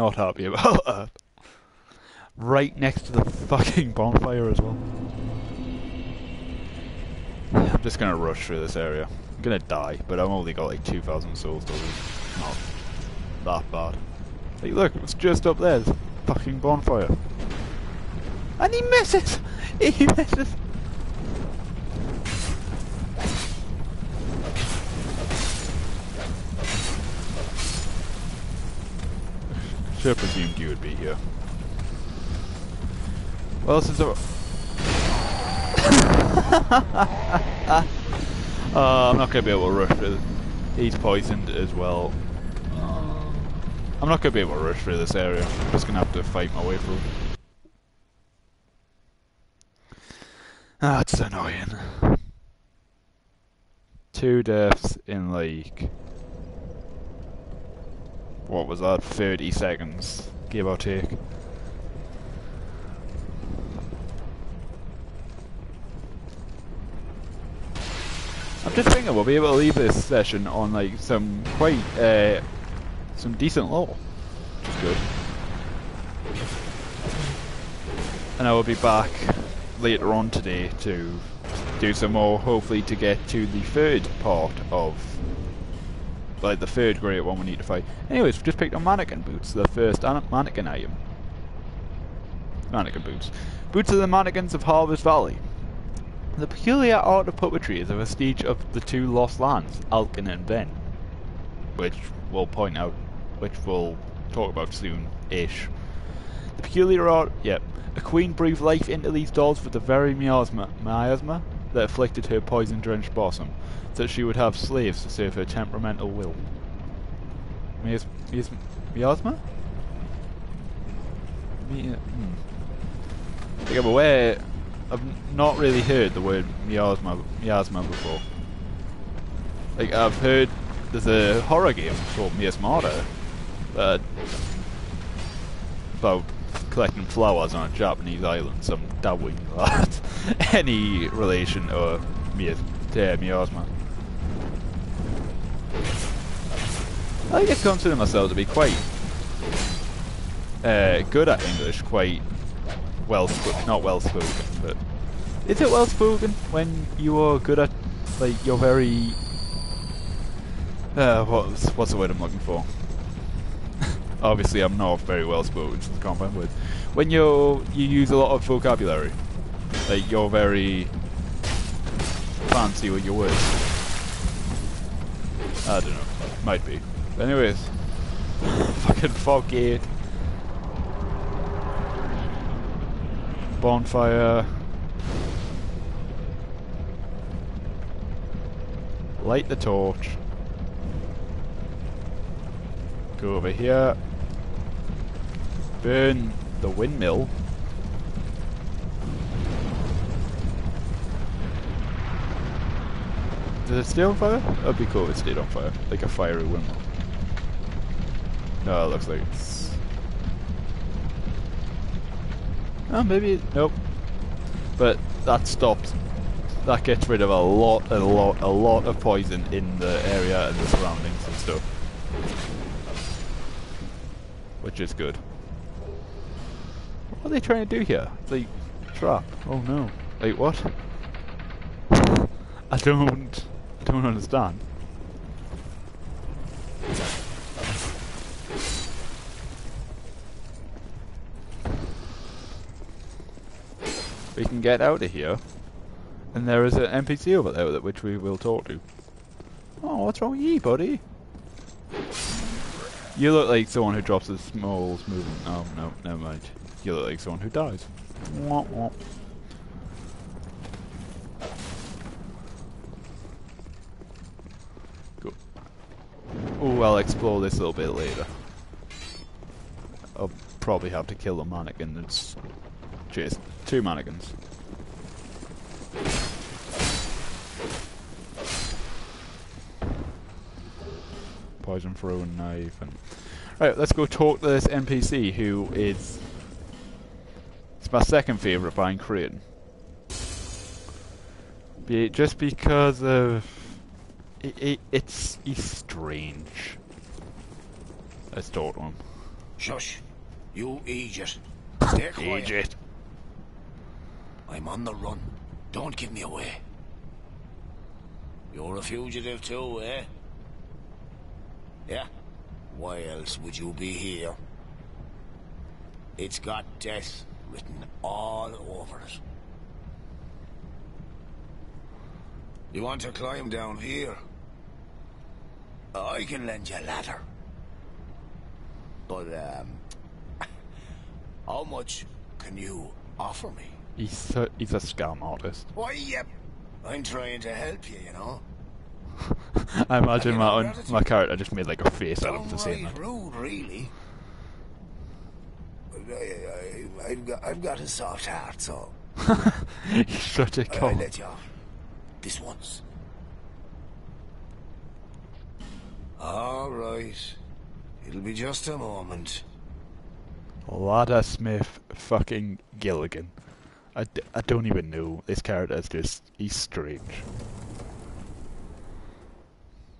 not happy about that. Right next to the fucking bonfire as well. I'm just gonna rush through this area. I'm gonna die, but I've only got like 2,000 souls to lose. Not that bad. Look, it's just up there. Fucking bonfire. And he misses! He misses! Should have presumed you would be here. Well, since I... uh, I'm not going to be able to rush through. He's poisoned as well. I'm not going to be able to rush through this area. I'm just going to have to fight my way through. That's annoying. Two deaths in like... What was that? 30 seconds, give or take. I'm just thinking we'll be able to leave this session on like some quite uh, some decent lore, which is good. And I will be back later on today to do some more, hopefully to get to the third part of like the third great one we need to fight. Anyways, we just picked up mannequin boots, the first mannequin item. Mannequin boots. Boots are the mannequins of Harvest Valley. The peculiar art of puppetry is a vestige of the two lost lands, Alkin and Venn, which we'll point out, which we'll talk about soon-ish. The peculiar art, yep. A queen breathed life into these dolls with the very miasma, miasma that afflicted her poison-drenched bosom, so that she would have slaves to serve her temperamental will. Mias, mias, miasma? Mi, hmm. Like I'm aware I've not really heard the word miasma, miasma before. Like, I've heard there's a horror game called Miasmata uh, about collecting flowers on a Japanese island, so I'm doubting that any relation mias to miasma. I I consider myself to be quite uh, good at English, quite well spoken, not well spoken, but is it well spoken when you are good at like you're very uh, what's what's the word I'm looking for? Obviously, I'm not very well spoken, so I can't find words. When you're, you use a lot of vocabulary, you're very fancy with your words. I don't know, might be. But anyways, fucking foggy. bonfire. Light the torch. Go over here. Burn the windmill. Does it stay on fire? That'd be cool if it stayed on fire. Like a fiery windmill. No, it looks like it's Oh, maybe, nope. But that stops, that gets rid of a lot, a lot, a lot of poison in the area and the surroundings and stuff. Which is good. What are they trying to do here? Like, trap. Oh no. Wait, what? I don't, don't understand. we can get out of here. And there is an NPC over there which we will talk to. Oh, what's wrong with you, buddy? You look like someone who drops a small movement. Oh, no, never mind. You look like someone who dies. Womp womp. I'll explore this a little bit later. I'll probably have to kill the mannequin that's chasing Two mannequins. Poison throwing knife and Right, let's go talk to this NPC who is it's my second favourite Vine Crane. Be just because of it, it, it's he's strange. Let's talk to him. Shush. You idiot. Stay quiet. Idiot. I'm on the run. Don't give me away. You're a fugitive too, eh? Yeah? Why else would you be here? It's got death written all over it. You want to climb down here? I can lend you a ladder. But, um... How much can you offer me? He's a, he's a scam artist. Why, yep. I'm trying to help you, you know? I imagine my own, my character just made like a face out of the saying that. rude, really. But I, I, I've, got, I've got a soft heart, so He's such a I, I con. let you off. This once. All right. It'll be just a moment. Ladder Smith fucking Gilligan. I, d- I don't even know. This character is just. He's strange.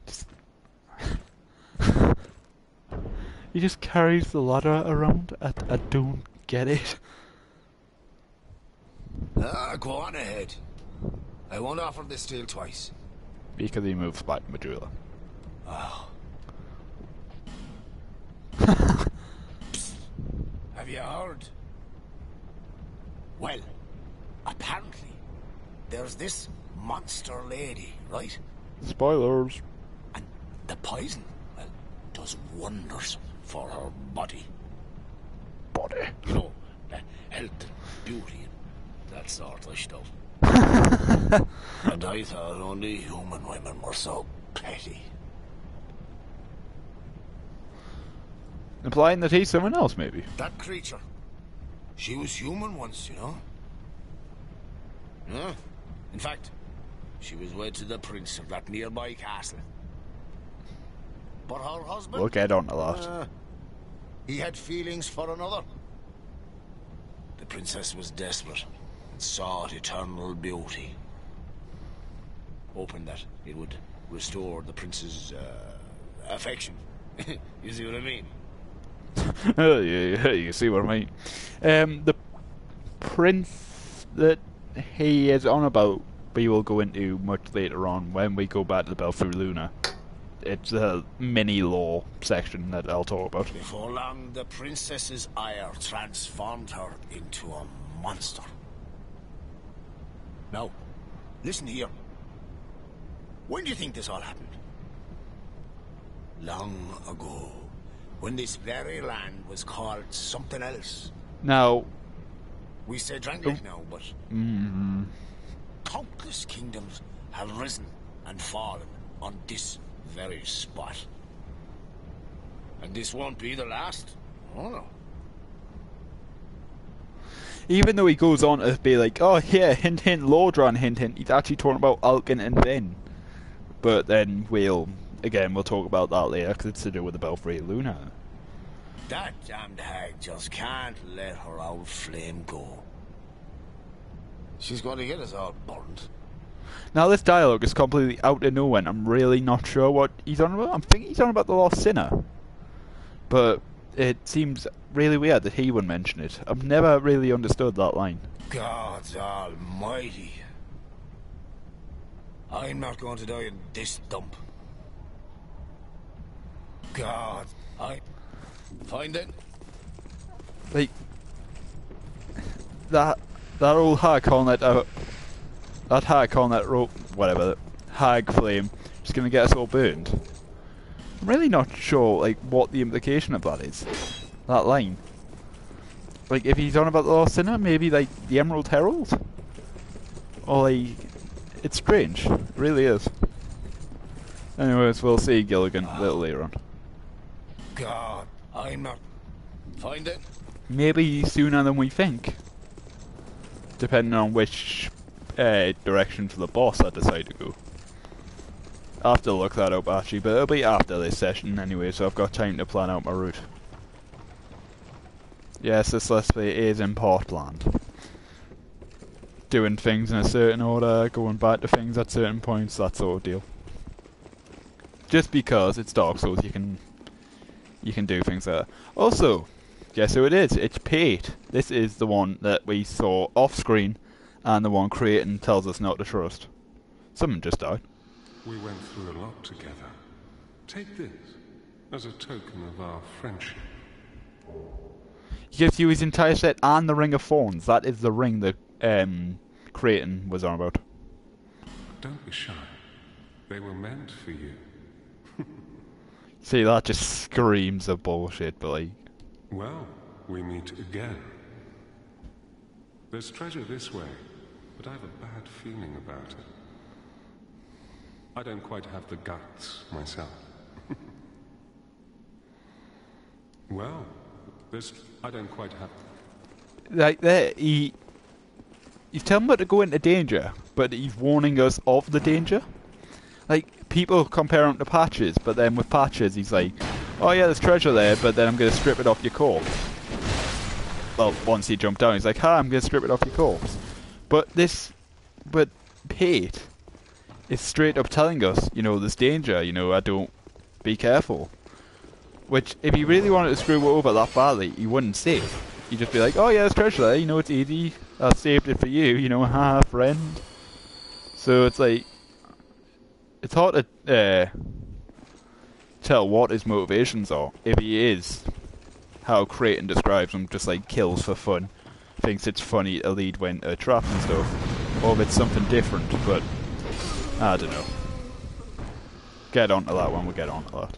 Just. he just carries the ladder around. I, I don't get it. Ah, go on ahead. I won't offer this deal twice. Because he moves back Majula. Oh. Have you heard? Well, apparently, there's this monster lady, right? Spoilers. And the poison, well, does wonders for her body. Body. You know, uh, health and beauty and that sort of stuff. and I thought only human women were so petty. Implying that he's someone else, maybe. That creature, she was human once, you know? In fact, she was wed to the prince of that nearby castle. But her husband? We'll get on know that. Uh, he had feelings for another. The princess was desperate and sought eternal beauty. Hoping that it would restore the prince's uh, affection. you see what I mean? oh, you see what I mean. Um, the prince that he is on about, we will go into much later on when we go back to the Belfry Luna. It's a mini lore section that I'll talk about. Before long, the princess's ire transformed her into a monster. Now, listen here. When do you think this all happened? Long ago, when this very land was called something else. Now, We say Drangleic now, but mm, countless kingdoms have risen and fallen on this very spot. And this won't be the last. Oh no. even though he goes on to be like, oh yeah, hint hint, Lordran, hint hint, he's actually talking about Alkin and Venn. But then we'll, again, we'll talk about that later because it's to do with the Belfry Luna. That damned hag just can't let her old flame go. She's going to get us all burned. Now this dialogue is completely out of nowhere. and I'm really not sure what he's on about. I'm thinking he's on about the Lost Sinner, but it seems really weird that he would mention it. I've never really understood that line. God almighty. I'm not going to die in this dump. God, I... Find it? Like that that old hag calling that uh, that hag on that rope whatever hag flame is gonna get us all burned. I'm really not sure like what the implication of that is. That line. Like if he's on about the Lost Sinner, maybe like the Emerald Herald? Or like it's strange. It really is. Anyways, we'll see Gilligan a little later on. God, I'm not... Find it? Maybe sooner than we think. Depending on which uh, direction for the boss I decide to go. I'll have to look that up actually, but it'll be after this session anyway, so I've got time to plan out my route. Yes, this play is in Portland. Doing things in a certain order, going back to things at certain points, that sort of deal. Just because it's Dark Souls, you can you can do things there. Also, Guess who it is? It's Pate. This is the one that we saw off screen, and the one Creighton tells us not to trust. Someone just died. We went through a lot together. Take this as a token of our friendship. He gives you his entire set and the Ring of Thorns. That is the ring that um, Creighton was on about. Don't be shy. They were meant for you. See, that just screams of bullshit, but like, Well, we meet again. There's treasure this way, but I have a bad feeling about it. I don't quite have the guts myself. well, there's. I don't quite have. like there, he he's telling us to go into danger, but he's warning us of the danger. People compare him to Patches, but then with Patches, he's like, "Oh yeah, there's treasure there, but then I'm gonna strip it off your corpse." Well, once he jumped down, he's like, "Ha, I'm gonna strip it off your corpse." But this, but Pate is straight up telling us, you know, there's danger. You know, I don't be careful. Which, if he really wanted to screw over that badly, he wouldn't say. He'd just be like, "Oh yeah, there's treasure there. You know, it's easy. I saved it for you. You know, ha, friend." So it's like, it's hard to uh, tell what his motivations are. If he is how Creighton describes him, just like kills for fun, thinks it's funny to lead when uh, trapped and stuff, or if it's something different. But I don't know. Get onto that one. We'll get onto that.